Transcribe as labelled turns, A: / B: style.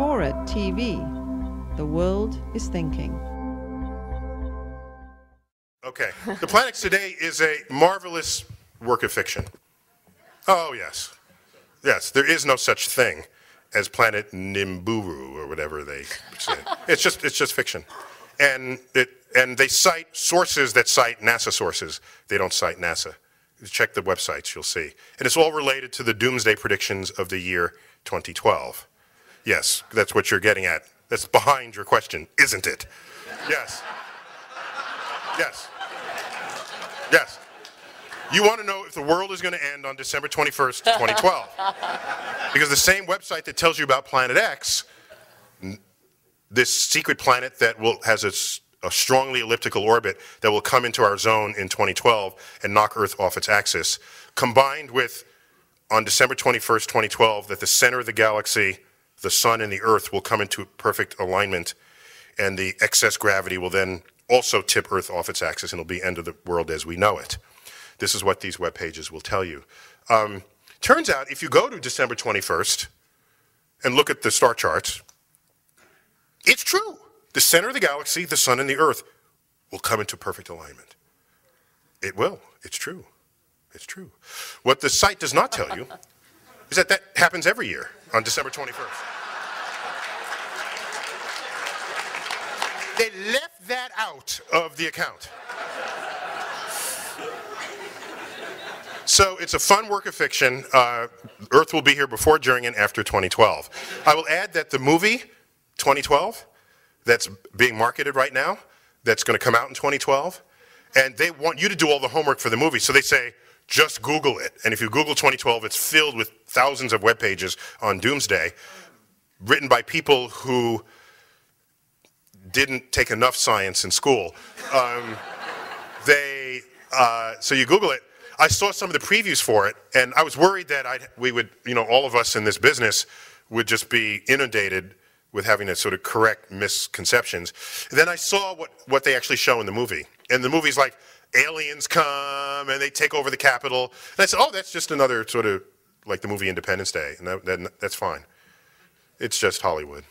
A: Forward TV. The world is thinking.
B: Okay. The Planets today is a marvelous work of fiction. Oh, yes. Yes, there is no such thing as Planet Nibiru or whatever they say. it's just it's just fiction. And it and they cite sources that cite NASA sources. They don't cite NASA. Check the websites, you'll see. And it's all related to the doomsday predictions of the year 2012. Yes, that's what you're getting at. That's behind your question, isn't it? Yes. Yes. Yes. You want to know if the world is going to end on December 21st, 2012. because the same website that tells you about Planet X, this secret planet that will has a, a strongly elliptical orbit that will come into our zone in 2012 and knock Earth off its axis, combined with on December 21st, 2012, that the center of the galaxy, the sun and the Earth will come into perfect alignment, and the excess gravity will then also tip Earth off its axis, and it'll be end of the world as we know it. This is what these web pages will tell you. Um, turns out, if you go to December 21st and look at the star charts, it's true. The center of the galaxy, the sun and the Earth, will come into perfect alignment. It will. It's true. It's true. What the site does not tell you is that that happens every year on December 21st. They left that out of the account. So it's a fun work of fiction. Uh, Earth will be here before, during, and after 2012. I will add that the movie 2012 that's being marketed right now, that's going to come out in 2012, and they want you to do all the homework for the movie. So they say, just Google it. And if you Google 2012, it's filled with thousands of web pages on Doomsday, written by people who didn't take enough science in school. Um, they, uh, so you Google it, I saw some of the previews for it, and I was worried that I'd, we would, you know, all of us in this business would just be inundated with having to sort of correct misconceptions. And then I saw what, what they actually show in the movie. And the movie's like, aliens come and they take over the Capitol. And I said, oh, that's just another sort of like the movie Independence Day. And that, that, that's fine. It's just Hollywood.